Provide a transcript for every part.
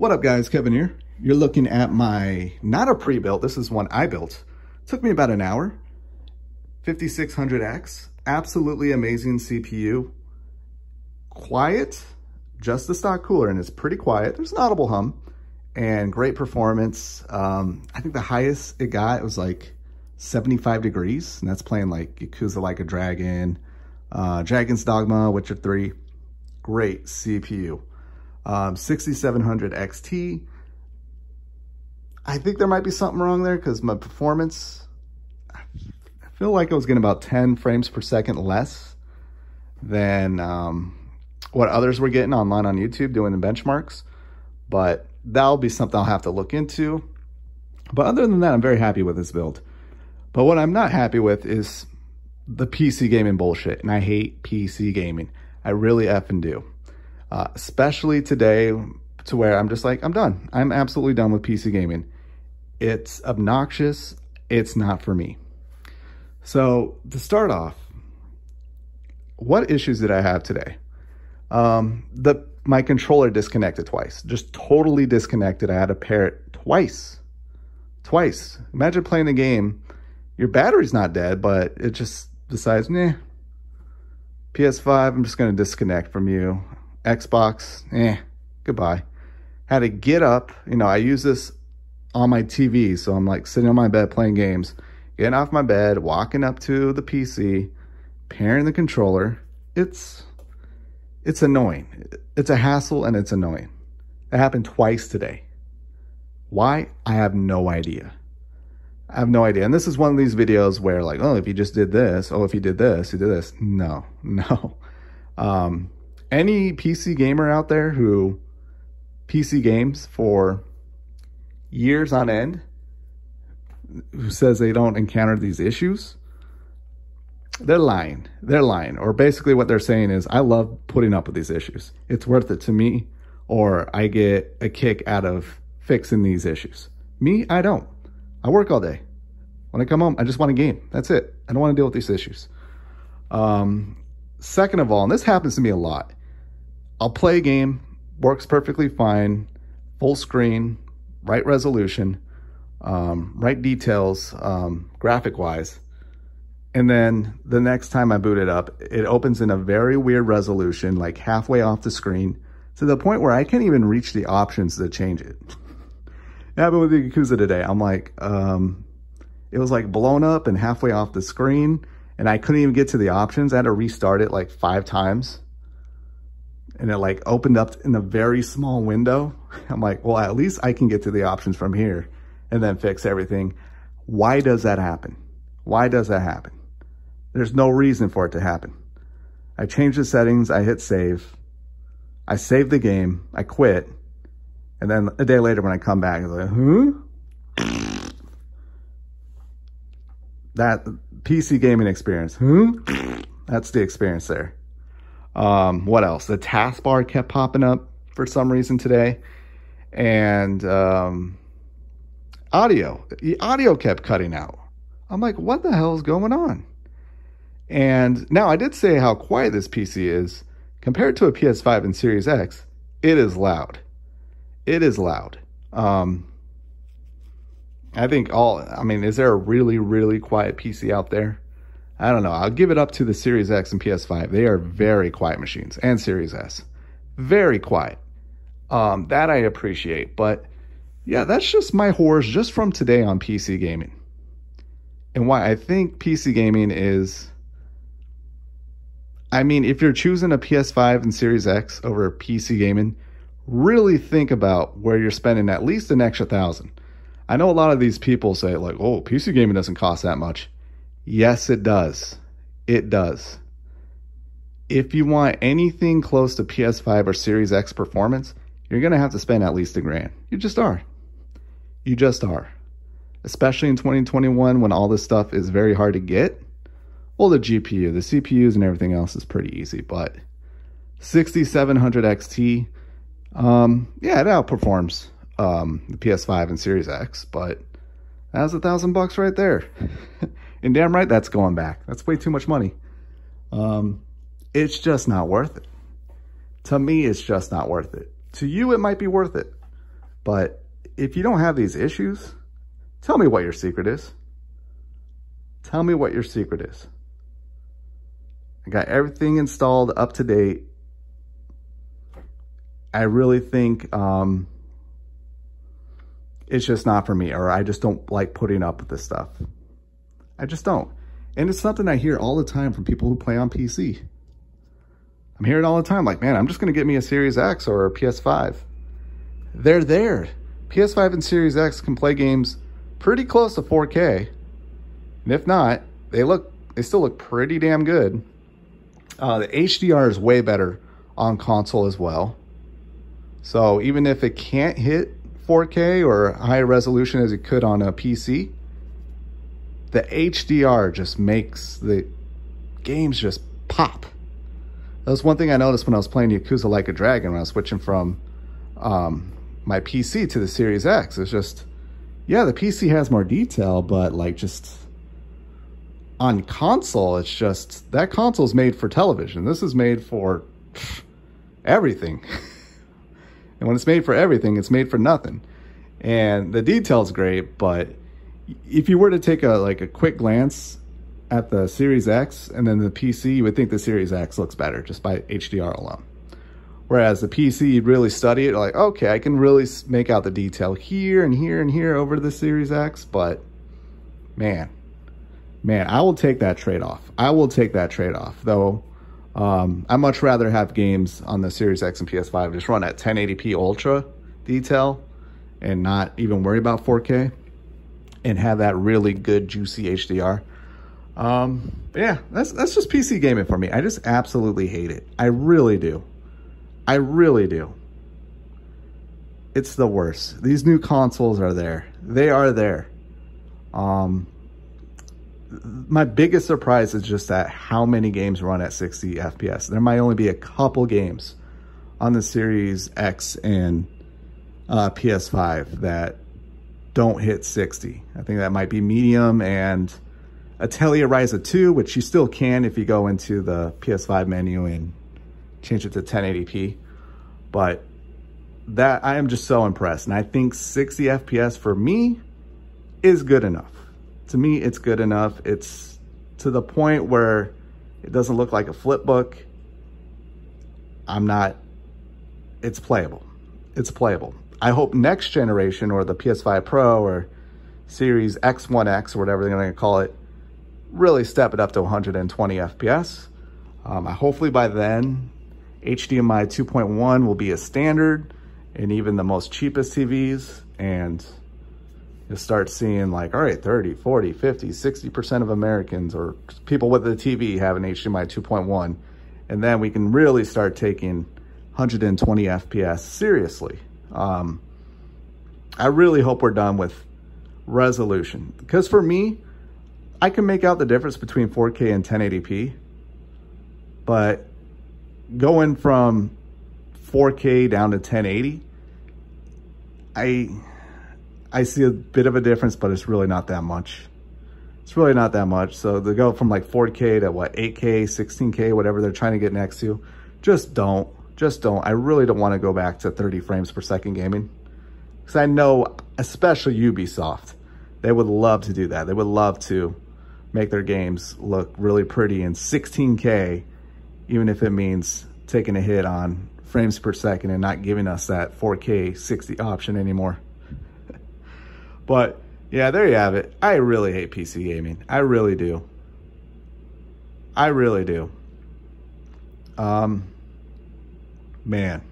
What up guys, Kevin here. You're looking at my, not a pre-built, this is one I built. took me about an hour. 5600X, absolutely amazing CPU. Quiet, just the stock cooler, and it's pretty quiet. There's an audible hum and great performance. Um, I think the highest it got was like 75 degrees, and that's playing like Yakuza Like a Dragon, uh, Dragon's Dogma, Witcher 3. Great CPU um, 6700 XT. I think there might be something wrong there because my performance, I feel like I was getting about 10 frames per second less than um, what others were getting online on YouTube doing the benchmarks. But that'll be something I'll have to look into. But other than that, I'm very happy with this build. But what I'm not happy with is the PC gaming bullshit. And I hate PC gaming. I really effing do uh, especially today to where I'm just like, I'm done. I'm absolutely done with PC gaming. It's obnoxious. It's not for me. So to start off, what issues did I have today? Um, the my controller disconnected twice, just totally disconnected. I had to pair it twice, twice. Imagine playing a game, your battery's not dead, but it just decides, nah, PS5, I'm just going to disconnect from you. Xbox, eh, goodbye. Had to get up. You know, I use this on my TV, so I'm like sitting on my bed playing games, getting off my bed, walking up to the PC, pairing the controller. It's it's annoying. It's a hassle and it's annoying. It happened twice today. Why? I have no idea. I have no idea. And this is one of these videos where like, oh, if you just did this, oh, if you did this, you did this. No, no. Um, any PC gamer out there who PC games for years on end who says they don't encounter these issues, they're lying. They're lying. Or basically what they're saying is, I love putting up with these issues. It's worth it to me, or I get a kick out of fixing these issues. Me, I don't. I work all day. When I come home, I just want a game. That's it. I don't want to deal with these issues. Um, second of all, and this happens to me a lot, I'll play a game, works perfectly fine, full screen, right resolution, um, right details, um, graphic wise. And then the next time I boot it up, it opens in a very weird resolution, like halfway off the screen, to the point where I can't even reach the options to change it. it happened with the Yakuza today. I'm like, um, it was like blown up and halfway off the screen, and I couldn't even get to the options. I had to restart it like five times and it like opened up in a very small window. I'm like, well, at least I can get to the options from here and then fix everything. Why does that happen? Why does that happen? There's no reason for it to happen. I changed the settings. I hit save. I saved the game. I quit. And then a day later when I come back, I'm like, huh? That PC gaming experience, huh? That's the experience there. Um, what else? The taskbar kept popping up for some reason today. And um, audio. The audio kept cutting out. I'm like, what the hell is going on? And now I did say how quiet this PC is. Compared to a PS5 and Series X, it is loud. It is loud. Um, I think all, I mean, is there a really, really quiet PC out there? I don't know. I'll give it up to the Series X and PS5. They are very quiet machines and Series S. Very quiet. Um, that I appreciate. But yeah, that's just my horrors just from today on PC gaming. And why I think PC gaming is, I mean, if you're choosing a PS5 and Series X over PC gaming, really think about where you're spending at least an extra thousand. I know a lot of these people say like, oh, PC gaming doesn't cost that much. Yes, it does. It does. If you want anything close to PS5 or Series X performance, you're going to have to spend at least a grand. You just are. You just are. Especially in 2021 when all this stuff is very hard to get. Well, the GPU, the CPUs and everything else is pretty easy, but 6700 XT, um, yeah, it outperforms um, the PS5 and Series X, but that's a thousand bucks right there. And damn right, that's going back. That's way too much money. Um, it's just not worth it. To me, it's just not worth it. To you, it might be worth it. But if you don't have these issues, tell me what your secret is. Tell me what your secret is. I got everything installed up to date. I really think um, it's just not for me, or I just don't like putting up with this stuff. I just don't. And it's something I hear all the time from people who play on PC. I'm hearing all the time, like, man, I'm just going to get me a Series X or a PS5. They're there. PS5 and Series X can play games pretty close to 4K. And if not, they look, they still look pretty damn good. Uh, the HDR is way better on console as well. So even if it can't hit 4K or high resolution as it could on a PC, the HDR just makes the games just pop. That was one thing I noticed when I was playing Yakuza Like a Dragon when I was switching from um, my PC to the Series X. It's just, yeah, the PC has more detail, but like just on console, it's just, that console is made for television. This is made for everything. and when it's made for everything, it's made for nothing. And the detail's great, but if you were to take a like a quick glance at the Series X and then the PC, you would think the Series X looks better just by HDR alone. Whereas the PC, you'd really study it, like, okay, I can really make out the detail here and here and here over the Series X, but man, man, I will take that trade-off. I will take that trade-off, though um, I'd much rather have games on the Series X and PS5 just run at 1080p Ultra detail and not even worry about 4K and have that really good juicy HDR. Um, yeah, that's that's just PC gaming for me. I just absolutely hate it. I really do. I really do. It's the worst. These new consoles are there. They are there. Um, my biggest surprise is just that how many games run at 60 FPS. There might only be a couple games on the Series X and uh, PS5 that don't hit 60. I think that might be medium and Atelier Ryza 2, which you still can if you go into the PS5 menu and change it to 1080p. But that I am just so impressed. And I think 60 FPS for me is good enough. To me, it's good enough. It's to the point where it doesn't look like a flip book. I'm not, it's playable. It's playable. I hope next generation or the PS5 Pro or Series X1X or whatever they're going to call it really step it up to 120 FPS. Um, hopefully by then, HDMI 2.1 will be a standard in even the most cheapest TVs and you'll start seeing like, all right, 30, 40, 50, 60% of Americans or people with a TV have an HDMI 2.1. And then we can really start taking 120 FPS seriously. Um, I really hope we're done with resolution because for me, I can make out the difference between 4K and 1080p, but going from 4K down to 1080, I I see a bit of a difference, but it's really not that much. It's really not that much. So to go from like 4K to what, 8K, 16K, whatever they're trying to get next to, just don't. Just don't. I really don't want to go back to 30 frames per second gaming. Because I know, especially Ubisoft, they would love to do that. They would love to make their games look really pretty in 16K, even if it means taking a hit on frames per second and not giving us that 4K 60 option anymore. but yeah, there you have it. I really hate PC gaming. I really do. I really do. Um, man,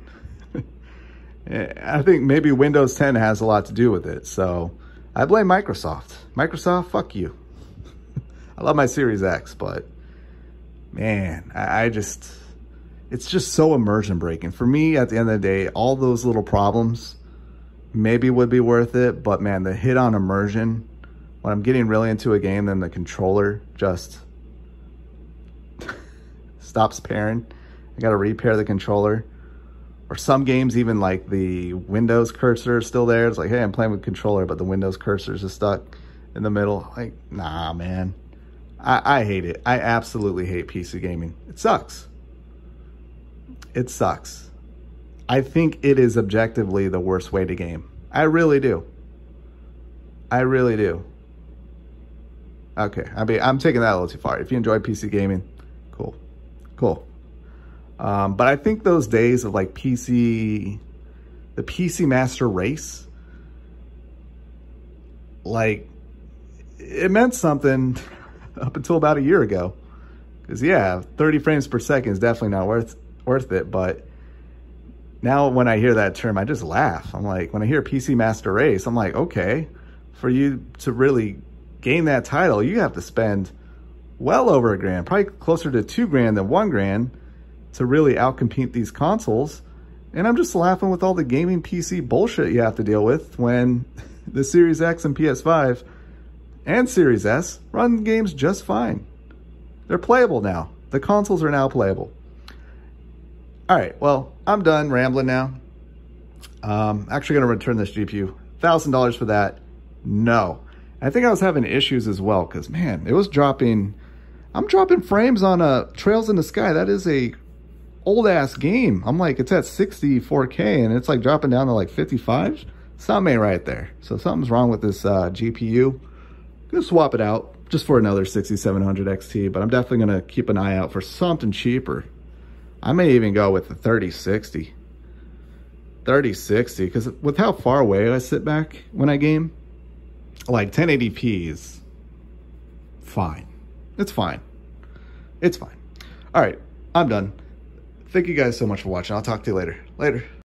I think maybe Windows 10 has a lot to do with it. So I blame Microsoft. Microsoft, fuck you. I love my Series X, but man, I, I just, it's just so immersion breaking. For me, at the end of the day, all those little problems maybe would be worth it. But man, the hit on immersion, when I'm getting really into a game, then the controller just stops pairing. I got to repair the controller or some games even like the Windows cursor is still there. It's like, hey, I'm playing with controller, but the Windows cursor is stuck in the middle. Like, nah, man. I, I hate it. I absolutely hate PC gaming. It sucks. It sucks. I think it is objectively the worst way to game. I really do. I really do. Okay, I mean, I'm taking that a little too far. If you enjoy PC gaming, cool, cool. Um, but I think those days of like PC, the PC Master Race, like, it meant something up until about a year ago. Because yeah, 30 frames per second is definitely not worth worth it. But now when I hear that term, I just laugh. I'm like, when I hear PC Master Race, I'm like, okay, for you to really gain that title, you have to spend well over a grand, probably closer to two grand than one grand to really outcompete these consoles. And I'm just laughing with all the gaming PC bullshit you have to deal with when the Series X and PS5 and Series S run games just fine. They're playable now. The consoles are now playable. All right, well, I'm done rambling now. Um, actually going to return this GPU. $1,000 for that. No. I think I was having issues as well because, man, it was dropping... I'm dropping frames on uh, Trails in the Sky. That is a old-ass game. I'm like, it's at 60 4K, and it's like dropping down to like 55. Something ain't right there. So something's wrong with this uh, GPU. Gonna swap it out just for another 6700 XT, but I'm definitely gonna keep an eye out for something cheaper. I may even go with the 3060. 3060, because with how far away I sit back when I game, like 1080p is fine. It's fine. It's fine. All right, I'm done. Thank you guys so much for watching. I'll talk to you later. Later.